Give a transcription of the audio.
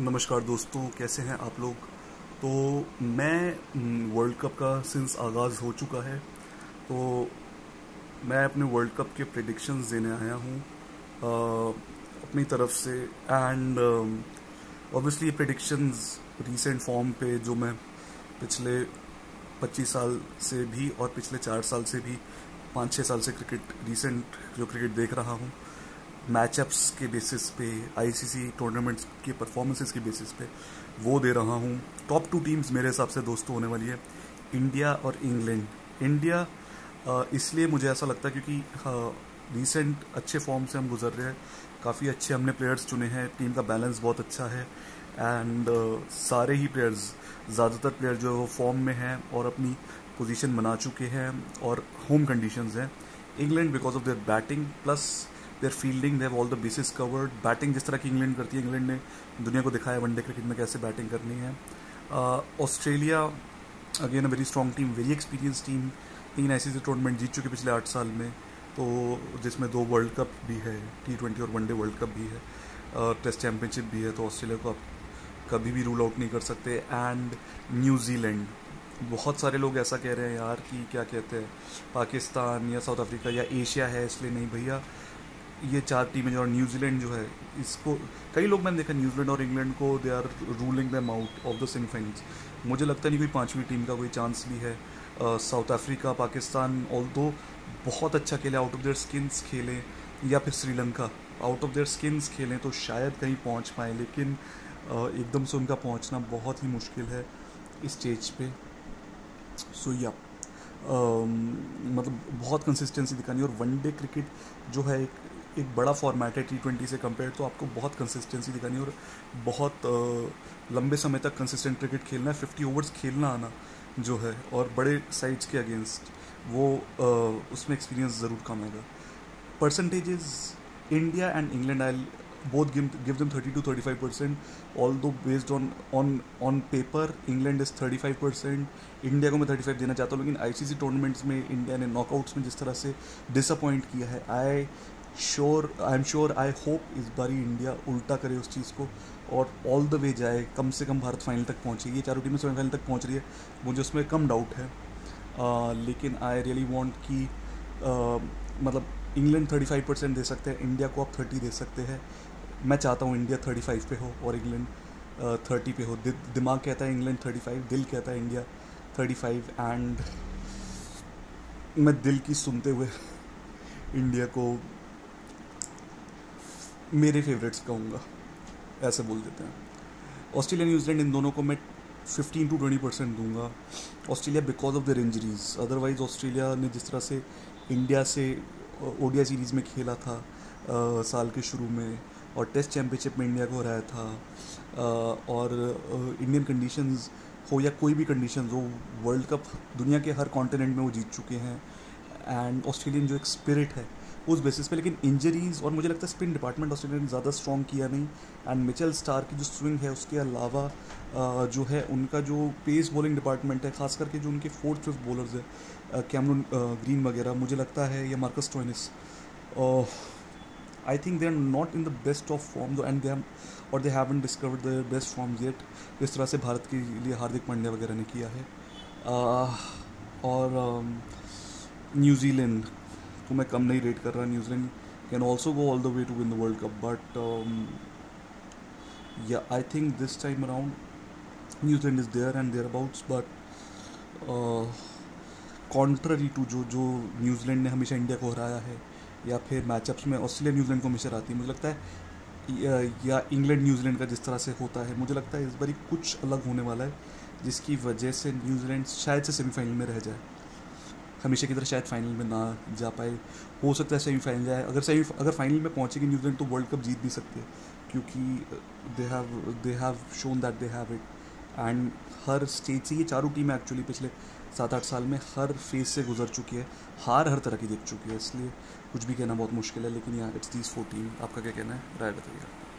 नमस्कार दोस्तों, कैसे हैं आप लोग? तो मैं वर्ल्ड कप का सिंस आगाज़ हो चुका है तो मैं अपने वर्ल्ड कप के प्रिडिक्शंस देने आया हूँ अपनी तरफ़ से। एंड ऑब्वियसली ये प्रिडिक्शंस रीसेंट फॉर्म पे जो मैं पिछले 25 साल से भी और पिछले चार साल से भी, पाँच छः साल से क्रिकेट रीसेंट जो क्रिकेट देख रहा हूँ। मैचअप्स के बेसिस पे आईसीसी टूर्नामेंट्स के परफॉर्मेंसेस के बेसिस पे, वो दे रहा हूँ। टॉप टू टीम्स मेरे हिसाब से दोस्तों होने वाली है इंडिया और इंग्लैंड इंडिया इसलिए मुझे ऐसा लगता है क्योंकि रिसेंट अच्छे फॉर्म से हम गुजर रहे हैं। काफ़ी अच्छे हमने प्लेयर्स चुने हैं टीम का बैलेंस बहुत अच्छा है। एंड सारे ही प्लेयर्स ज़्यादातर प्लेयर जो है वो फॉर्म में हैं और अपनी पोजीशन बना चुके हैं और होम कंडीशंस हैं। England because of their batting plus their fielding they've all the bases covered batting जिस तरह की इंग्लैंड करती है इंग्लैंड ने दुनिया को दिखाया वनडे क्रिकेट में कैसे बैटिंग करनी है। Australia again a very strong team very experience team तीन ऐसी टूर्नामेंट जीत चुके पिछले आठ साल में तो जिसमें दो वर्ल्ड कप भी है टी ट्वेंटी और वनडे वर्ल्ड कप भी है। टेस्ट चैम्पियनशिप भी है तो ऑस्ट्रेलिया को आप कभी भी रूल आउट नहीं कर सकते। एंड न्यूजीलैंड बहुत सारे लोग ऐसा कह रहे हैं यार कि क्या कहते हैं, पाकिस्तान या साउथ अफ्रीका या एशिया है इसलिए नहीं भैया। ये चार टीमें जो और न्यूजीलैंड जो है इसको कई लोग मैंने देखा न्यूजीलैंड और इंग्लैंड को they are ruling them out of the semifinals मुझे लगता नहीं कोई पाँचवीं टीम का कोई चांस भी है। South Africa Pakistan although बहुत अच्छा खेले आउट ऑफ़ देयर स्किन्स खेलें या फिर Sri Lanka. Out of their skins खेलें तो शायद कहीं पहुँच पाएँ लेकिन uh, एकदम से उनका पहुँचना बहुत ही मुश्किल है इस स्टेज पे। सो या मतलब बहुत कंसिस्टेंसी दिखानी और वनडे क्रिकेट जो है एक एक बड़ा फॉर्मेट है टी ट्वेंटी से कंपेयर तो आपको बहुत कंसिस्टेंसी दिखानी और बहुत लंबे समय तक कंसिस्टेंट क्रिकेट खेलना है फिफ्टी ओवर्स खेलना आना जो है और बड़े साइड्स के अगेंस्ट वो उसमें एक्सपीरियंस ज़रूर कम आएगा। Percentages India and England I both give, give them 30 to 35 percent although based on on on paper england is 35 percent India को मैं 35 देना चाहता हूँ लेकिन आईसीसी टूर्नामेंट्स में इंडिया ने नॉकआउट्स में जिस तरह से डिसअपॉइंट किया है I sure I am sure I hope इस बारी इंडिया उल्टा करे उस चीज़ को और ऑल द वे जाए कम से कम भारत फाइनल तक पहुँचे। ये चारों टीमें सेमीफाइनल तक पहुँच रही है मुझे उसमें कम डाउट है। uh, लेकिन आई रियली वॉन्ट कि मतलब इंग्लैंड थर्टी फाइव परसेंट दे सकते हैं इंडिया को आप थर्टी दे सकते हैं। मैं चाहता हूँ इंडिया थर्टी फाइव पे हो और इंग्लैंड थर्टी पे हो। दि, दिमाग कहता है इंग्लैंड थर्टी फाइव दिल कहता है इंडिया थर्टी फाइव एंड मैं दिल की सुनते हुए इंडिया को मेरे फेवरेट्स कहूँगा। ऐसे बोल देते हैं। ऑस्ट्रेलिया न्यूजीलैंड इन दोनों को मैं फिफ्टीन टू ट्वेंटी परसेंट दूँगा। Australia because of their injuries otherwise Australia ने जिस तरह से इंडिया से ओडिया सीरीज़ में खेला था आ, साल के शुरू में और टेस्ट चैम्पियनशिप में इंडिया को हराया था आ, और इंडियन कंडीशंस हो या कोई भी कंडीशन हो वर्ल्ड कप दुनिया के हर कॉन्टिनेंट में वो जीत चुके हैं। एंड ऑस्ट्रेलियन जो एक स्पिरिट है उस बेसिस पे। लेकिन इंजरीज और मुझे लगता है स्पिन डिपार्टमेंट ऑस्ट्रेलिया ने ज़्यादा स्ट्रॉन्ग किया नहीं। एंड मिचेल स्टार की जो स्विंग है उसके अलावा जो है उनका जो पेस बॉलिंग डिपार्टमेंट है खास करके जो उनके फोर्थ फिफ्थ बॉलर्स है कैमरून ग्रीन वगैरह मुझे लगता है या Marcus Stoinis I think they are not in the best of form and they are they haven't discovered the best form yet इस तरह से भारत के लिए हार्दिक पांड्या वगैरह ने किया है। uh, और न्यूजीलैंड को मैं कम नहीं रेट कर रहा New Zealand can also go all the way to win the world cup but yeah I think this time around New Zealand is there and thereabouts but contrary to जो जो New Zealand ने हमेशा India को हराया है, या फिर matchups में ऑस्ट्रेलिया न्यूजीलैंड को हमेशा हराती है, मुझे लगता है, या इंग्लैंड न्यूजीलैंड का जिस तरह से होता है, मुझे लगता है इस बार कुछ अलग होने वाला है, जिसकी वजह से न्यूजीलैंड शायद से सेमीफाइनल में रह जाए। हमेशा की तरह शायद फाइनल में ना जा पाए। हो सकता है सेमीफाइनल जाए। अगर सेमी अगर फाइनल में पहुंचेगी न्यूजीलैंड तो वर्ल्ड कप जीत भी सकती क्योंकि they have they have shown that they have it and her stage से ये चारों टीमें एक्चुअली पिछले सात आठ साल में हर फ़ेज़ से गुजर चुकी है। हार हर तरह की देख चुकी है। इसलिए कुछ भी कहना बहुत मुश्किल है, लेकिन यहाँ इट्स दीज फोर टीम आपका क्या कहना है? राय बताइए